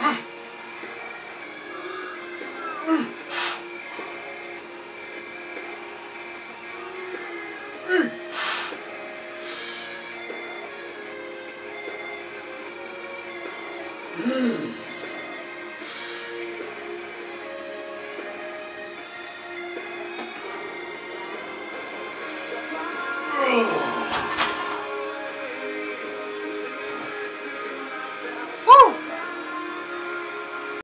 Mm.